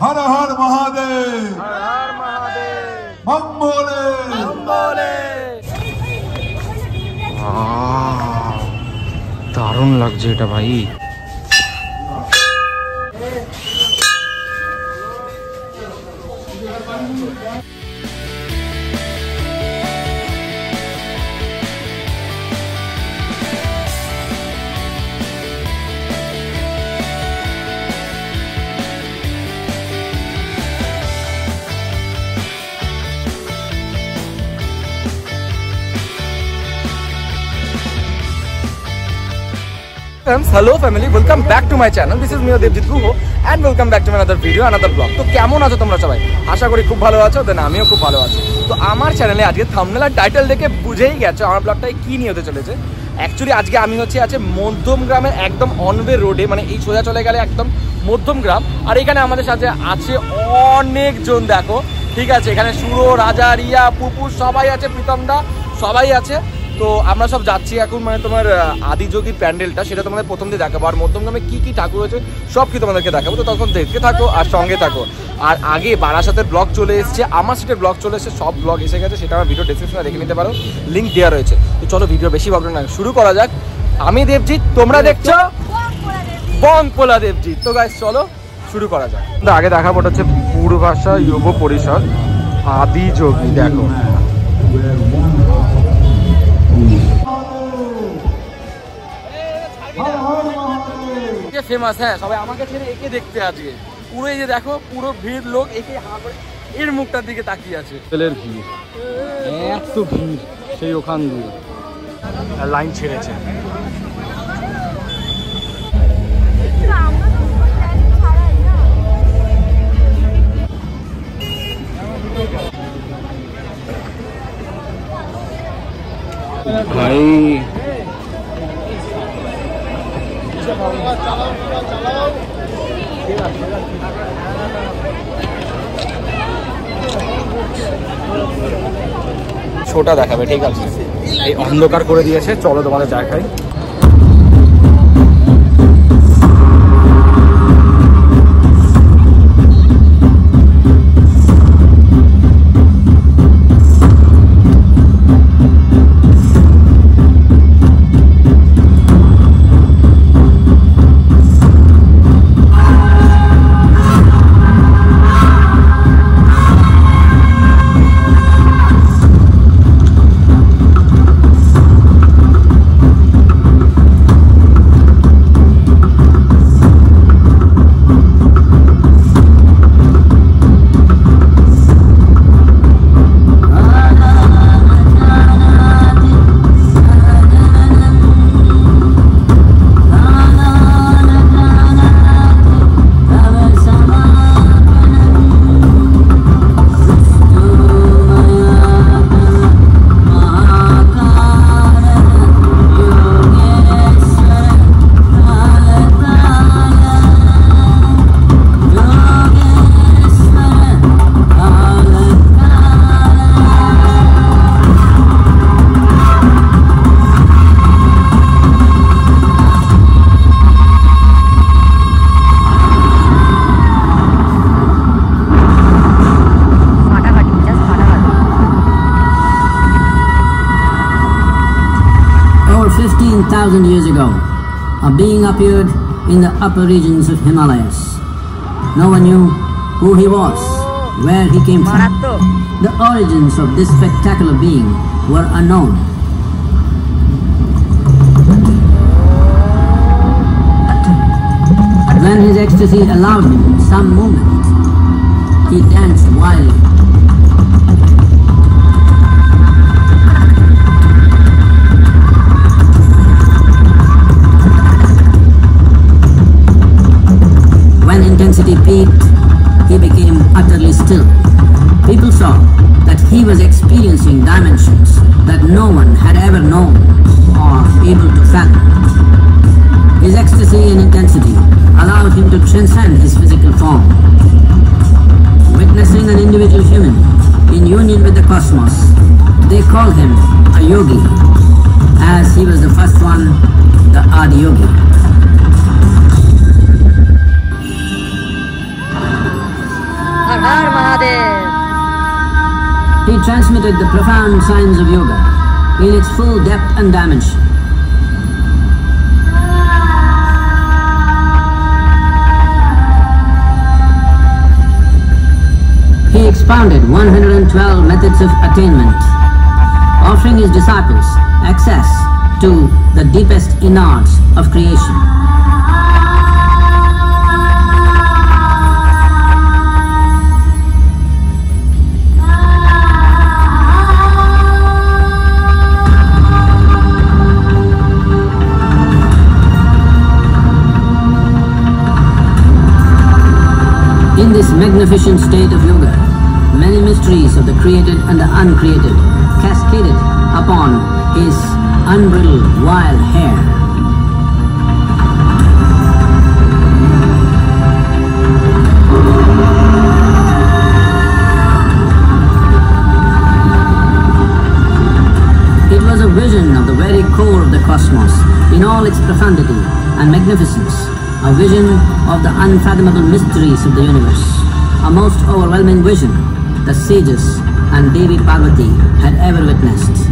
হর হর মহাদেব। হর হর মহাদেব। বম ভোলে বলে দারুণ লাগছে এটা ভাই। Friends, hello family, welcome back to my channel. This is me Devjit Guho and welcome back to my another video, another vlog. তো কেমন আছো তোমরা সবাই? আশা করি খুব ভালো আছো দেন আমিও খুব ভালো আছি। তো আমার চ্যানেলে আজকে থামনেল আর টাইটেল দেখে বুঝেই গেছো আমার ব্লগটাই কী নিয়ে হতে চলেছে। অ্যাকচুয়ালি আজকে আমি হচ্ছে আছে মধ্যম গ্রামের একদম অনওয়ে রোডে মানে এই সোজা চলে গেলে একদম মধ্যম গ্রাম। আর এখানে আমাদের সাথে আছে অনেকজন দেখো। ঠিক আছে এখানে সুরো রাজা রিয়া পুপুর সবাই আছে প্রীতমদা সবাই আছে। তো আমরা সব যাচ্ছি এখন মানে তোমার আদিযোগীর প্যান্ডেলটা, সেটা তোমাদের প্রথম দিয়ে দেখাবো। আর মধ্যম মধ্যমগ্রামে কি কি ঠাকুর হয়েছে সব কি তোমাদেরকে দেখাবো। তো তখন দেখতে থাকো আর সঙ্গে থাকো। আর আগে বারাসাতের ব্লগ চলে এসেছে, আমার সেটা ব্লগ চলে এসেছে, সব ব্লগ এসে গেছে, সেটা আমার ভিডিও ডিসক্রিপশনে দেখে নিতে পারো। লিঙ্ক দেওয়া রয়েছে। তো চলো ভিডিও বেশি ভাবলো না, শুরু করা যাক। আমি দেবজিৎ, তোমরা দেখছ? বংপোলা দেবজিৎ। তো গাইস চলো শুরু করা যাক। আগে দেখাবো হচ্ছে পূর্বাশা যুব পরিষদ আদিযোগী দেখো। ফেমাস হ্যাঁ সবাই আমাকে ছেড়ে একে দেখতে আজকে। পুরো এই যে দেখো পুরো ভিড় লোক একে হা করে এর মুখটার দিকে তাকিয়ে আছে। ছেলের ভিড়। এত ভিড় সেই ওখান দিয়ে। লাইন ছেড়েছে। শোটা দেখাবে ঠিক আছে? এই অন্ধকার করে দিয়েছে চলো তোমাদের দেখাই। 15,000 years ago, a being appeared in the upper regions of Himalayas. No one knew who he was, where he came from. The origins of this spectacular being were unknown. When his ecstasy allowed him some movement, he danced wildly. Was experiencing dimensions that no one had ever known or able to fathom. His ecstasy and intensity allowed him to transcend his physical form. Witnessing an individual human in union with the cosmos, they called him a yogi, as he was the first one, the Adi Yogi. He transmitted the profound science of yoga in its full depth and dimension. He expounded 112 methods of attainment, offering his disciples access to the deepest innards of creation. State of yoga, many mysteries of the created and the uncreated cascaded upon his unbridled wild hair. It was a vision of the very core of the cosmos in all its profundity and magnificence, a vision of the unfathomable mysteries of the universe, a most overwhelming vision the sages and Devi Parvati had ever witnessed.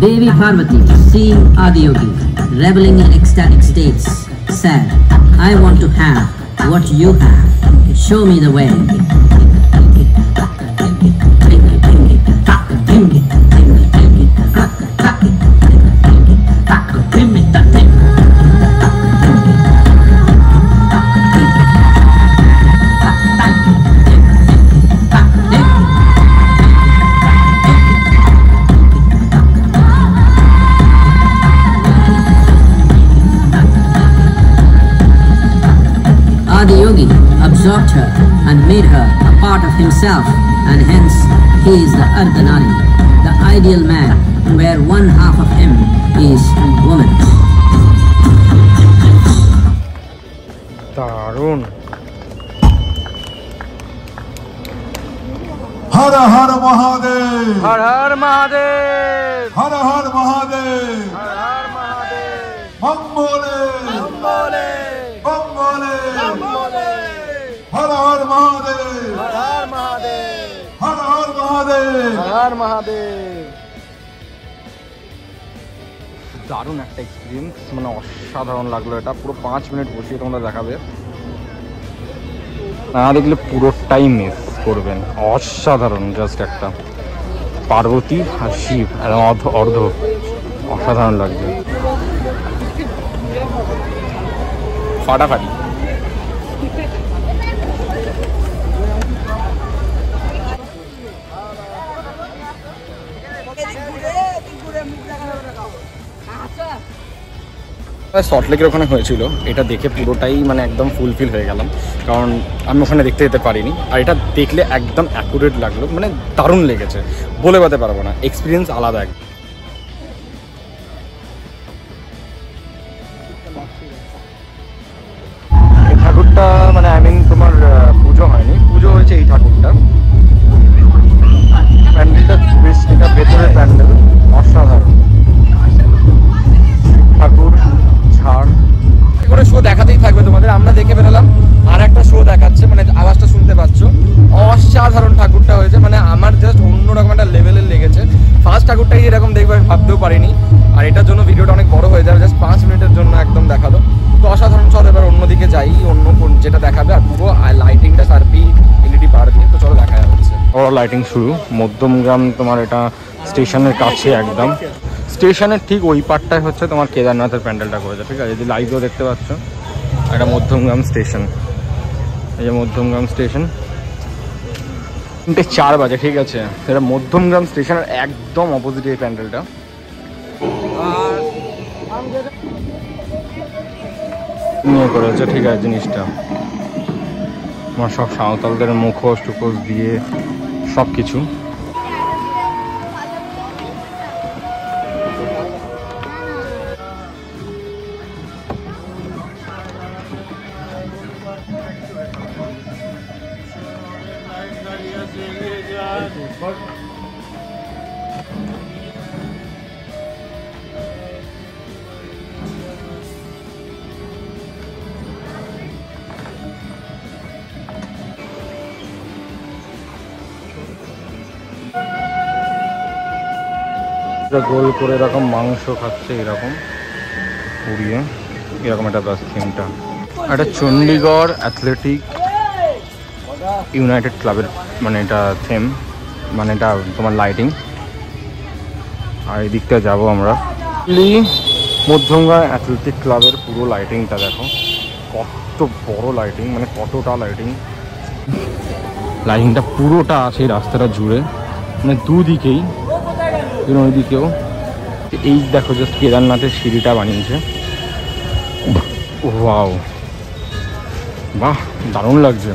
Devi Parvati, seeing Adiyogi reveling in ecstatic states, said, I want to have what you have. Show me the way. part of himself and hence he is the Ardhanari, the ideal man where one half of him is woman. Tarun, Har Har Mahadev, Har Har Mahadev, Har Har Mahadev. দারুণ একটা experience মানে অসাধারণ লাগল এটা। পুরো পাঁচ minute বসিয়ে তোমরা দেখাবে। না দেখলে পুরোটাই মিস করবেন। অসাধারণ জাস্ট একটা। পার্বতী আর শিব আর অর্ধ। অসাধারণ লাগবে ফাটাফাটি। সল্টলেকের ওখানে হয়েছিল। এটা দেখে পুরোটাই মানে একদম ফুলফিল হয়ে গেলাম। কারণ আমি ওখানে দেখতে যেতে পারিনি। আর এটা দেখলে একদম অ্যাকুরেট লাগল। মানে দারুণ লেগেছে। বলে বাতে পারব না। এক্সপিরিয়েন্স আলাদা এক লাইটিং শুরু। মধ্যমগ্রাম তোমার এটা স্টেশনের কাছে একদম। স্টেশনের ঠিক ওই পারটায় হচ্ছে তোমার কেদারনাথের প্যান্ডেলটা করেছে, ঠিক আছে? যদি লাইভও দেখতে পাচ্ছ। এটা মধ্যমগ্রাম স্টেশন। এই যে মধ্যমগ্রাম স্টেশন। তিনটে চার বাজে, ঠিক আছে? এটা মধ্যমগ্রাম স্টেশনের একদম অপোজিট এই প্যান্ডেলটা। নিয়ে করেছে, ঠিক আছে, জিনিসটা। আমার সব সাঁওতালদের মুখোশ টুকোশ দিয়ে সব কিছু এটা গোল করে এরকম মাংস খাচ্ছে এরকম পুড়িয়ে। এরকম একটা বাস থিমটা একটা চণ্ডীগড় অ্যাথলেটিক ইউনাইটেড ক্লাবের মানে এটা থিম মানে এটা তোমার লাইটিং আর এই দিকটা যাব আমরা। মধ্যমগা অ্যাথলেটিক ক্লাবের পুরো লাইটিংটা দেখো। কত বড় লাইটিং মানে কতটা লাইটিং লাইটিংটা পুরোটা আছে রাস্তাটা জুড়ে। মানে দুদিকেই এবং ওইদিকেও। এই দেখো জাস্ট কেদারনাথের সিঁড়িটা বানিয়েছে। ওয়াও। বাহ, দারুণ লাগছে।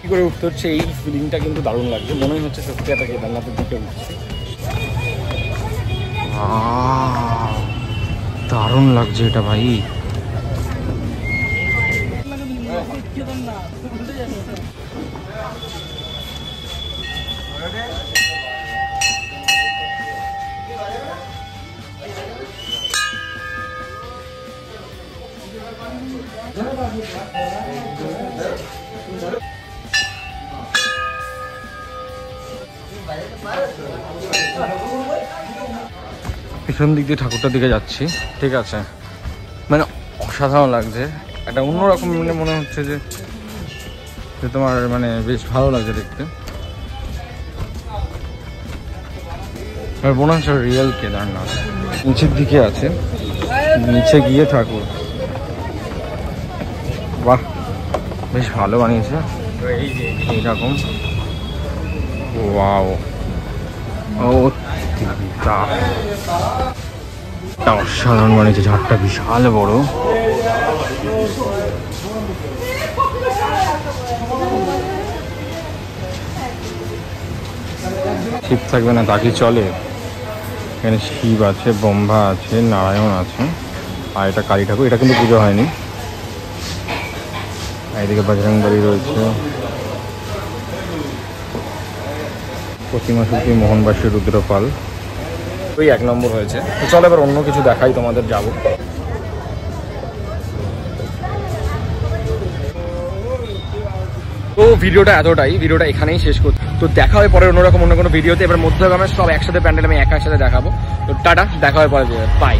কি করে উঠতে হচ্ছে, এই ফিলিংটা কিন্তু দারুণ লাগছে। মনে হচ্ছে সত্যি একটা কেদারনাথের দিকে উঠছে। দারুণ লাগছে এটা ভাই। পিছন দিক দিয়ে ঠাকুরটার দিকে যাচ্ছি, ঠিক আছে? মানে অসাধারণ লাগছে। একটা অন্যরকম মানে মনে হচ্ছে যে তোমার মানে বেশ ভালো লাগছে দেখতে। মনে হচ্ছে রিয়েল কেদারনাথ। নিচের দিকে আছে। নিচে গিয়ে ঠাকুর বাহ বেশ ভালো বানিয়েছে। এইরকম। ওয়াও। ও অসাধারণ বানিয়েছে, ঝাড়টা বিশাল বড়। শিব থাকবে না, তা কি চলে? এখানে শিব আছে, ব্রহ্মা আছে, নারায়ণ আছে। আর এটা কালী ঠাকুর, এটা কিন্তু পুজো হয়নি। এদিকে বজরং বাড়ি রয়েছে। প্রতিমা শিল্পী মোহনবাসী রুদ্রপাল। ওই এক নম্বর হয়েছে। তো চলো এবার অন্য কিছু দেখাই, তোমাদের যাব। তো ভিডিওটা এতটাই, ভিডিওটা এখানেই শেষ করছি। তো দেখা হয় পরে অন্যরকম অন্য কোনো ভিডিওতে, এবার মধ্যগ্রামের সব একসাথে প্যান্ডেল আমি একা একসাথে দেখাবো। তো টাটা, দেখা হয় পরে বাই